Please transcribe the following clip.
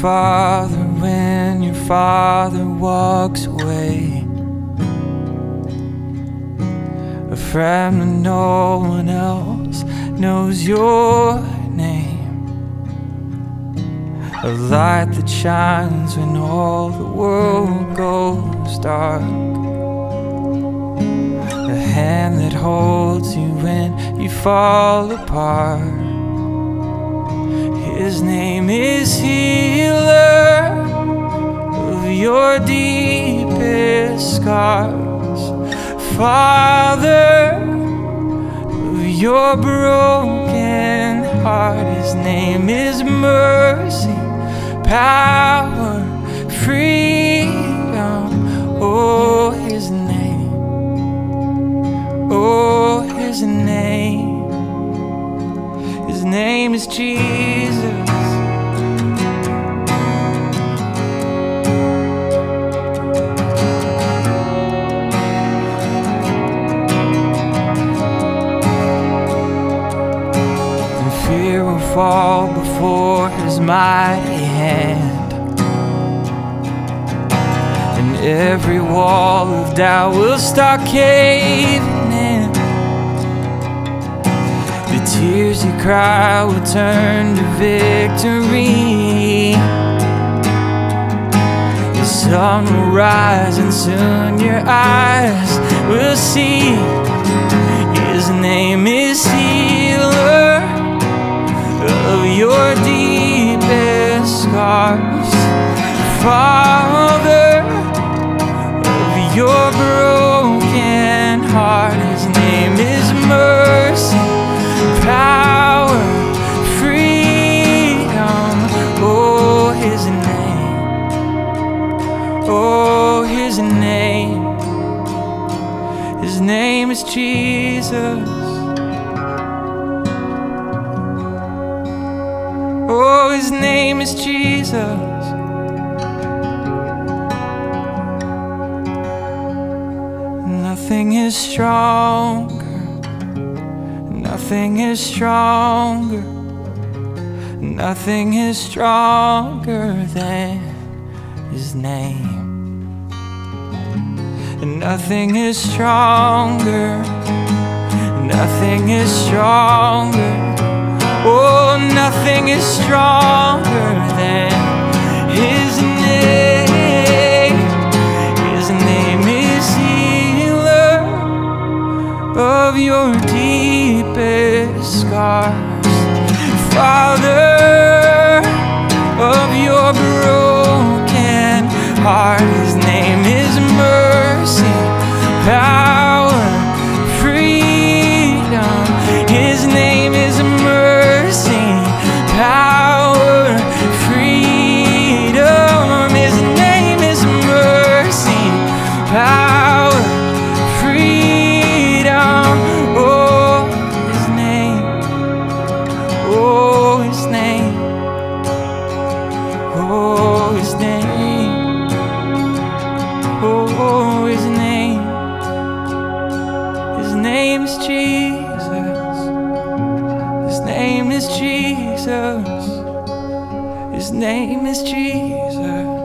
father when your father walks away. A friend when no one else knows your name. A light that shines when all the world goes dark. A hand that holds you when you fall apart. His name is healer scars, Father of your broken heart. His name is mercy, power, freedom. Oh, His name. Oh, His name. His name is Jesus. Fall before his mighty hand. And every wall of doubt will start caving in. The tears you cry will turn to victory. The sun will rise and soon your eyes will see. His name is healer is Jesus. Oh, his name is Jesus. Nothing is stronger. Nothing is stronger. Nothing is stronger than his name. And nothing is stronger. Nothing is stronger. Oh, nothing is stronger than His name. His name is healer of your deepest scars, Father of your broken heart. Power, is Jesus. His name is Jesus.